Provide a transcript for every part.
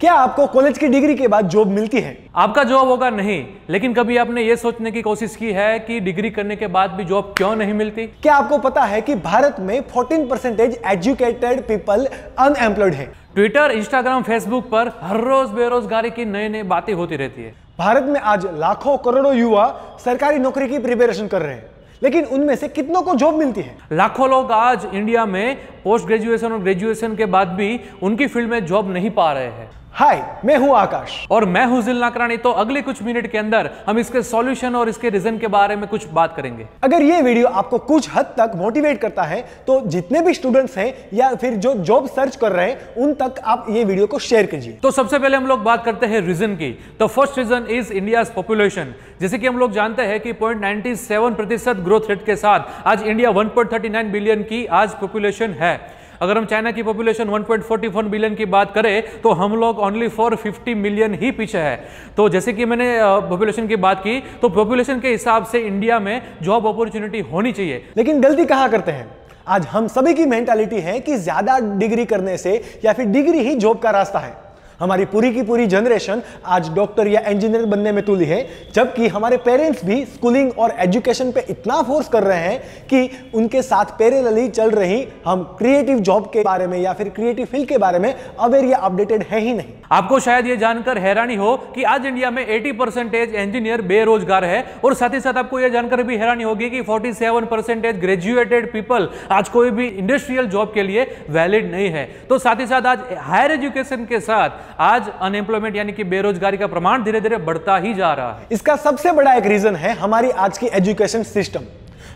क्या आपको कॉलेज की डिग्री के बाद जॉब मिलती है? आपका जॉब होगा नहीं लेकिन कभी आपने ये सोचने की कोशिश की है कि डिग्री करने के बाद भी जॉब क्यों नहीं मिलती? क्या आपको पता है कि भारत में 14 परसेंटेज एजुकेटेड पीपल अनएम्प्लॉयड है? ट्विटर इंस्टाग्राम फेसबुक पर हर रोज बेरोजगारी की नई नई बातें होती रहती है। भारत में आज लाखों करोड़ों युवा सरकारी नौकरी की प्रिपेरेशन कर रहे हैं। लेकिन उनमें से कितनों को जॉब मिलती है? लाखों लोग आज इंडिया में पोस्ट ग्रेजुएशन और ग्रेजुएशन के बाद भी उनकी फ़ील्ड में जॉब नहीं पा रहे हैं। हाय मैं हूँ आकाश। और मैं हूँ जिल नाकरानी। तो अगले कुछ मिनट के अंदर हम इसके सॉल्यूशन और इसके रीजन के बारे में कुछ बात करेंगे। अगर ये वीडियो आपको कुछ हद तक मोटिवेट करता है तो जितने भी स्टूडेंट्स हैं या फिर जो जॉब सर्च कर रहे हैं उन तक आप ये वीडियो को शेयर कीजिए। तो सबसे पहले हम लोग बात करते हैं रीजन की। तो first reason is India population जैसे कि हम लोग जानते हैं कि पॉइंट प्रतिशत ग्रोथ रेट के साथ आज इंडिया 1.39 बिलियन की आज पॉपुलेशन है। अगर हम चाइना की पॉपुलेशन 1.41 बिलियन की बात करें तो हम लोग ओनली फॉर 50 मिलियन ही पीछे है। तो जैसे कि मैंने पॉपुलेशन की बात की तो पॉपुलेशन के हिसाब से इंडिया में जॉब अपॉर्चुनिटी होनी चाहिए। लेकिन गलती कहाँ करते हैं? आज हम सभी की मेंटालिटी है कि ज़्यादा डिग्री करने से या फिर डिग्री ही जॉब का रास्ता है। हमारी पूरी की पूरी जनरेशन आज डॉक्टर या इंजीनियर बनने में तुली है, जबकि हमारे पेरेंट्स भी स्कूलिंग और एजुकेशन पे इतना फोर्स कर रहे हैं कि उनके साथ पैरेलली चल रही हम क्रिएटिव जॉब के बारे में या फिर क्रिएटिव फ़ील्ड के बारे में अवेयर या अपडेटेड है ही नहीं। आपको शायद ये जानकर हैरानी हो कि आज इंडिया में 80 परसेंटेज इंजीनियर बेरोजगार है और साथ ही साथ आपको यह जानकर भी हैरानी होगी कि 47 परसेंटेज ग्रेजुएटेड पीपल आज कोई भी इंडस्ट्रियल जॉब के लिए वैलिड नहीं है। तो साथ ही साथ आज हायर एजुकेशन के साथ आज अनएम्प्लॉयमेंट यानी कि बेरोजगारी का प्रमाण धीरे धीरे बढ़ता ही जा रहा है। इसका सबसे बड़ा एक रीजन है हमारी आज की एजुकेशन सिस्टम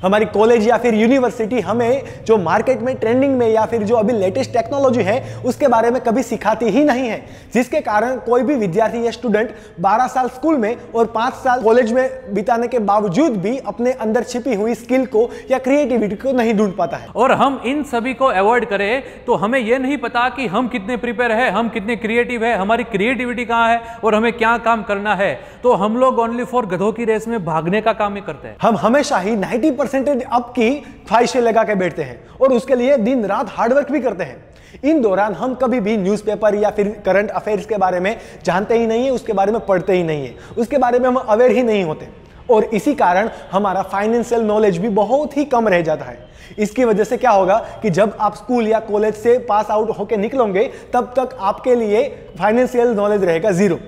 हमारी कॉलेज या फिर यूनिवर्सिटी हमें जो मार्केट में ट्रेंडिंग में या फिर जो अभी लेटेस्ट टेक्नोलॉजी है उसके बारे में कभी सिखाती ही नहीं है। जिसके कारण कोई भी विद्यार्थी या स्टूडेंट 12 साल स्कूल में और 5 साल कॉलेज में बिताने के बावजूद भी अपने अंदर छिपी हुई स्किल को या क्रिएटिविटी को नहीं ढूंढ पाता है। और हम इन सभी को अवॉइड करें तो हमें यह नहीं पता कि हम कितने प्रिपेयर है हम कितने क्रिएटिव है हमारी क्रिएटिविटी कहाँ है और हमें क्या काम करना है। तो हम लोग ओनली फॉर गधों की रेस में भागने का काम ही करते हैं। हम हमेशा ही नाइनटी परसेंटेज अप की ख्वाहिशें लगा के बैठते हैं और उसके लिए दिन रात हार्डवर्क भी करते हैं। इन दौरान हम कभी भी न्यूज़पेपर या फिर करंट अफेयर्स के बारे में जानते ही नहीं है, उसके बारे में पढ़ते ही नहीं है। उसके बारे में हम अवेयर ही नहीं होते। और इसी कारण हमारा फाइनेंशियल नॉलेज भी बहुत ही कम रह जाता है। इसकी वजह से क्या होगा कि जब आप स्कूल या कॉलेज से पास आउट होकर निकलोगे, तब तक आपके लिए फाइनेंशियल नॉलेज रहेगा ज़ीरो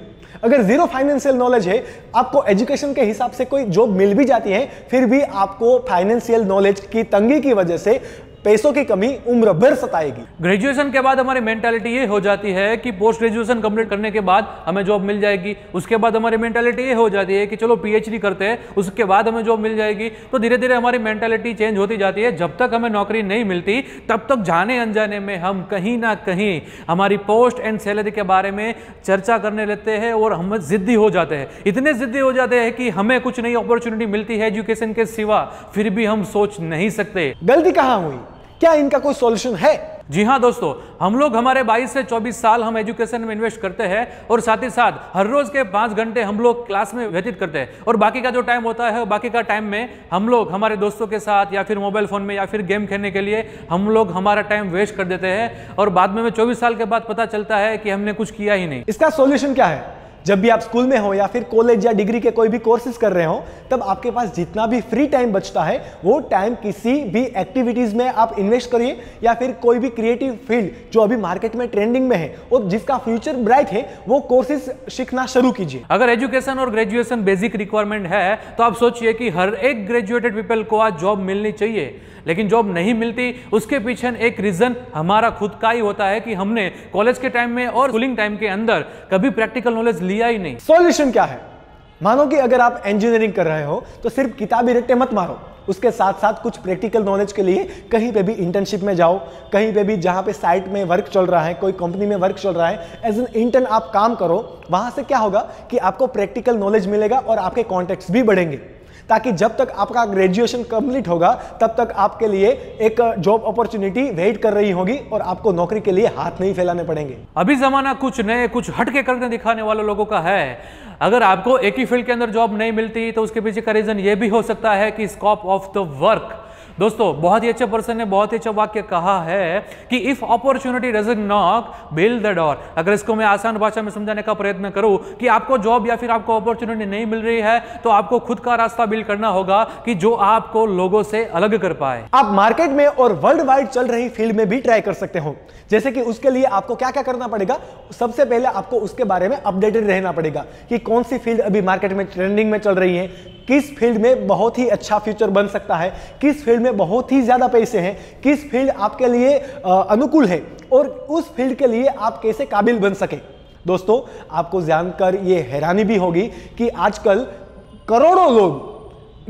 अगर ज़ीरो फाइनेंशियल नॉलेज है, आपको एजुकेशन के हिसाब से कोई जॉब मिल भी जाती है, फिर भी आपको फाइनेंशियल नॉलेज की तंगी की वजह से पैसों की कमी उम्र भर सताएगी। ग्रेजुएशन के बाद हमारी मेंटालिटी ये हो जाती है कि पोस्ट ग्रेजुएशन कंप्लीट करने के बाद हमें जॉब मिल जाएगी। उसके बाद हमारी मेंटालिटी ये हो जाती है कि चलो पीएचडी करते हैं उसके बाद हमें जॉब मिल जाएगी। तो धीरे धीरे हमारी मेंटालिटी चेंज होती जाती है। जब तक हमें नौकरी नहीं मिलती तब तक जाने अनजाने में हम कहीं ना कहीं हमारी पोस्ट एंड सैलरी के बारे में चर्चा करने लगते हैं और हम जिद्दी हो जाते हैं। इतने जिद्दी हो जाते हैं कि हमें कुछ नई अपॉर्चुनिटी मिलती है एजुकेशन के सिवा फिर भी हम सोच नहीं सकते। गलती कहाँ हुई? क्या इनका कोई सॉल्यूशन है? जी हाँ दोस्तों हम लोग हमारे 22 से 24 साल हम एजुकेशन में इन्वेस्ट करते हैं और साथ ही साथ हर रोज के पाँच घंटे हम लोग क्लास में व्यतीत करते हैं। और बाकी का जो टाइम होता है बाकी का टाइम में हम लोग हमारे दोस्तों के साथ या फिर मोबाइल फ़ोन में या फिर गेम खेलने के लिए हम लोग हमारा टाइम वेस्ट कर देते हैं। और बाद में चौबीस साल के बाद पता चलता है कि हमने कुछ किया ही नहीं। इसका सोल्यूशन क्या है? जब भी आप स्कूल में हो या फिर कॉलेज या डिग्री के कोई भी कोर्सेज कर रहे हो, तब आपके पास जितना भी फ्री टाइम बचता है, वो टाइम किसी भी एक्टिविटीज़ में आप इन्वेस्ट करिए या फिर कोई भी क्रिएटिव फ़ील्ड जो अभी मार्केट में ट्रेंडिंग में है और जिसका फ्यूचर ब्राइट है, वो कोर्सेज सीखना शुरू कीजिए। अगर एजुकेशन और ग्रेजुएशन बेसिक रिक्वायरमेंट है तो आप सोचिए कि हर एक ग्रेजुएटेड पीपल को आज जॉब मिलनी चाहिए। लेकिन जॉब नहीं मिलती, उसके पीछे एक रीजन हमारा खुद का ही होता है कि हमने कॉलेज के टाइम में और स्कूलिंग टाइम के अंदर कभी प्रैक्टिकल नॉलेज लिया ही नहीं। सॉल्यूशन क्या है? मानो कि अगर आप इंजीनियरिंग कर रहे हो तो सिर्फ़ किताबी रट्टे मत मारो। उसके साथ साथ कुछ प्रैक्टिकल नॉलेज के लिए कहीं पे भी इंटर्नशिप में जाओ, कहीं पे भी जहाँ पे साइट में वर्क चल रहा है, कोई कंपनी में वर्क चल रहा है एज एन इंटर्न आप काम करो, वहाँ से क्या होगा कि आपको प्रैक्टिकल नॉलेज मिलेगा और आपके कॉन्टेक्ट भी बढ़ेंगे। ताकि जब तक आपका ग्रेजुएशन कंप्लीट होगा, तब तक आपके लिए एक जॉब अपॉर्चुनिटी वेट कर रही होगी और आपको नौकरी के लिए हाथ नहीं फैलाने पड़ेंगे। अभी जमाना कुछ नए, कुछ हटके करके दिखाने वाले लोगों का है। अगर आपको एक ही फ़ील्ड के अंदर जॉब नहीं मिलती तो उसके पीछे का रीजन ये भी हो सकता है कि स्कॉप ऑफ़ द वर्क दोस्तों, बहुत ही अच्छे पर्सन ने बहुत ही अच्छा वाक्य कहा है कि if opportunity doesn't knock build the door अगर इसको मैं आसान भाषा में समझाने का प्रयत्न करूँ कि आपको जॉब या फिर आपको अपॉर्चुनिटी नहीं मिल रही है तो आपको खुद का रास्ता बिल्ड करना होगा कि जो आपको लोगों से अलग कर पाए। आप मार्केट में और वर्ल्ड वाइड चल रही फ़ील्ड में भी ट्राई कर सकते हो। जैसे कि उसके लिए आपको क्या क्या करना पड़ेगा? सबसे पहले आपको उसके बारे में अपडेटेड रहना पड़ेगा कि कौन सी फ़ील्ड अभी मार्केट में ट्रेंडिंग में चल रही है किस फ़ील्ड में बहुत ही अच्छा फ्यूचर बन सकता है, किस फ़ील्ड में बहुत ही ज़्यादा पैसे हैं, किस फ़ील्ड आपके लिए अनुकूल है और उस फ़ील्ड के लिए आप कैसे काबिल बन सके। दोस्तों, आपको जानकर ये हैरानी भी होगी कि आजकल करोड़ों लोग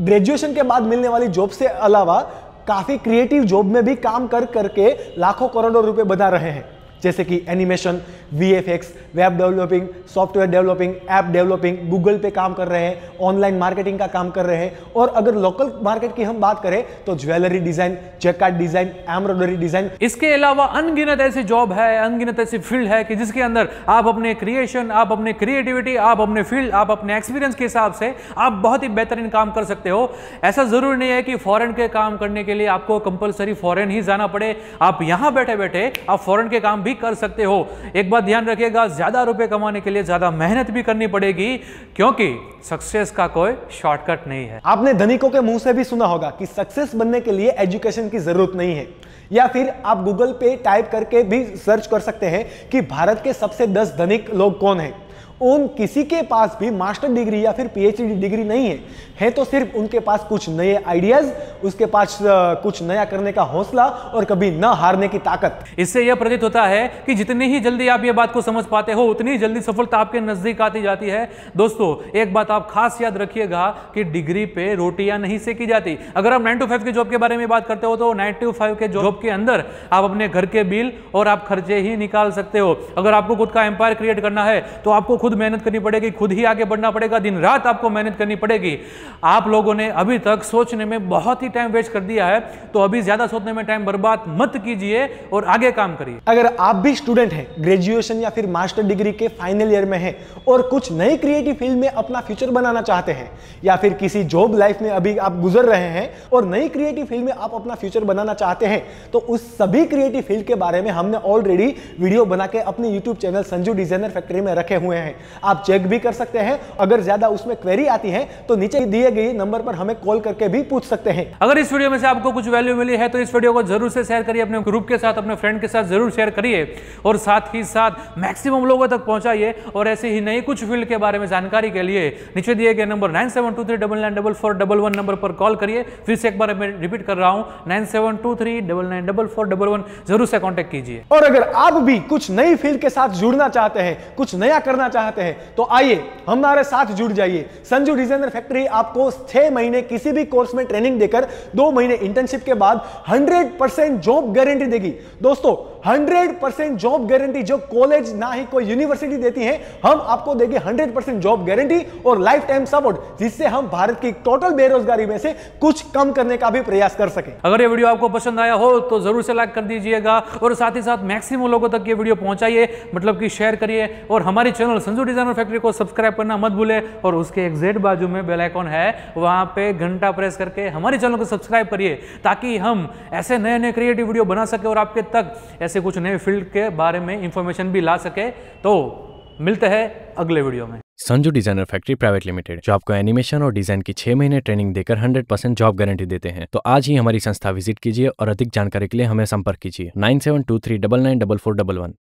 ग्रेजुएशन के बाद मिलने वाली जॉब से अलावा काफ़ी क्रिएटिव जॉब में भी काम कर करके लाखों करोड़ों रुपए बना रहे हैं। जैसे कि animation VFX web developing software developing app developing Google पे काम कर रहे हैं ऑनलाइन मार्केटिंग का काम कर रहे हैं। और अगर लोकल मार्केट की हम बात करें तो jewellery design jacquard design embroidery design इसके अलावा अनगिनत ऐसी जॉब है, अनगिनत ऐसी फ़ील्ड है कि जिसके अंदर आप अपने क्रिएशन आप अपने क्रिएटिविटी आप अपने फ़ील्ड आप अपने एक्सपीरियंस के हिसाब से आप बहुत ही बेहतरीन काम कर सकते हो। ऐसा ज़रूरी नहीं है कि फॉरेन के काम करने के लिए आपको कंपलसरी फॉरेन ही जाना पड़े। आप यहाँ बैठे बैठे आप फॉरेन के काम भी भी कर सकते हो। एक बात ध्यान रखिएगा, ज़्यादा रुपए कमाने के लिए ज़्यादा मेहनत भी करनी पड़ेगी, क्योंकि सक्सेस का कोई शॉर्टकट नहीं है। आपने धनिकों के मुँह से भी सुना होगा कि सक्सेस बनने के लिए एजुकेशन की ज़रूरत नहीं है। या फिर आप गूगल पे टाइप करके भी सर्च कर सकते हैं कि भारत के सबसे दस धनिक लोग कौन हैं। उन किसी के पास भी मास्टर डिग्री या फिर पीएचडी डिग्री नहीं है है तो सिर्फ़ उनके पास कुछ नए आइडियाज़, उसके पास कुछ नया करने का हौसला और कभी न हारने की ताकत। इससे यह प्रतीत होता है कि जितनी ही जल्दी आप ये बात को समझ पाते हो, उतनी जल्दी सफलता आपके नज़दीक आती जाती है। दोस्तों, एक बात आप खास याद रखिएगा कि डिग्री पे रोटियाँ नहीं सेकी जाती। अगर आप नाइन टू फाइव के जॉब के बारे में बात करते हो तो नाइन टू फाइव के जॉब के अंदर आप अपने घर के बिल और आप खर्चे ही निकाल सकते हो। अगर आपको खुद का एम्पायर क्रिएट करना है तो आपको खुद मेहनत करनी पड़ेगी, खुद ही आगे बढ़ना पड़ेगा, दिन रात आपको मेहनत करनी पड़ेगी। आप लोगों ने अभी तक सोचने में बहुत ही टाइम वेस्ट कर दिया है तो अभी ज़्यादा सोचने में टाइम बर्बाद मत कीजिए और आगे काम करिए। अगर आप भी स्टूडेंट हैं ग्रेजुएशन या फिर मास्टर डिग्री के फाइनल ईयर में हैं, और कुछ नई क्रिएटिव फ़ील्ड में अपना फ्यूचर बनाना चाहते हैं, या फिर किसी जॉब लाइफ में अभी आप गुजर रहे हैं, और नई क्रिएटिव फ़ील्ड में आप अपना फ्यूचर बनाना चाहते हैं तो उस सभी क्रिएटिव फ़ील्ड के बारे में हमने ऑलरेडी वीडियो बना के अपने YouTube channel Sanju designer factory में रखे हुए हैं। आप चेक भी कर सकते हैं। अगर ज़्यादा उसमें क्वेरी आती है तो नीचे दिए गए नंबर पर हमें कॉल करके भी पूछ सकते हैं। अगर इस वीडियो में से आपको कुछ वैल्यू मिली है तो इस वीडियो को ज़रूर से शेयर करिए अपने ग्रुप के साथ अपने फ्रेंड के साथ ज़रूर शेयर करिए। और साथ ही साथ मैक्सिमम लोगों तक पहुंचाइए और ऐसे ही नई कुछ फ़ील्ड के बारे में जानकारी के लिए नीचे दिए गए number nine seven two three double nine double four double one number पर कॉल करिए। फिर से एक बार मैं रिपीट कर रहा हूँ nine seven two three double nine double four double one ज़रूर से कॉन्टेक्ट कीजिए। और अगर आप भी कुछ नई फ़ील्ड के साथ जुड़ना चाहते हैं कुछ नया करना चाहते हैं। तो आइए, हमारे साथ जुड़ जाइए। संजू डिज़ाइनर फैक्ट्री आपको छह महीने किसी भी कोर्स में ट्रेनिंग देकर दो महीने इंटर्नशिप के बाद 100 परसेंट जॉब गारंटी देगी। दोस्तों 100 परसेंट जॉब गारंटी जो कॉलेज ना ही कोई यूनिवर्सिटी देती है, हम आपको देंगे 100 परसेंट जॉब गारंटी और लाइफ टाइम सपोर्ट जिससे हम भारत की टोटल बेरोजगारी में से कुछ कम करने का भी प्रयास कर सके। अगर ये वीडियो आपको पसंद आया हो तो ज़रूर से लाइक कर दीजिएगा और साथ ही साथ मैक्सिमम लोगों तक ये वीडियो पहुंचाइए मतलब कि शेयर करिए और हमारे चैनल संजू डिज़ाइनर फैक्ट्री को सब्सक्राइब करना मत भूले और उसके एग्जैक्ट बाजू में बेल आइकॉन है, वहाँ पे घंटा प्रेस करके हमारे चैनल को सब्सक्राइब करिए, ताकि हम ऐसे नए नए क्रिएटिव वीडियो बना सके और आपके तक ऐसे कुछ नए फ़ील्ड के बारे में इंफॉर्मेशन भी ला सके। तो मिलते हैं अगले वीडियो में। Sanju designer factory private limited, जो आपको एनिमेशन और डिज़ाइन की छह महीने ट्रेनिंग देकर 100 परसेंट जॉब गारंटी देते हैं। तो आज ही हमारी संस्था विज़िट कीजिए और अधिक जानकारी के लिए हमें संपर्क कीजिए। Nine seven two three double nine double four double one.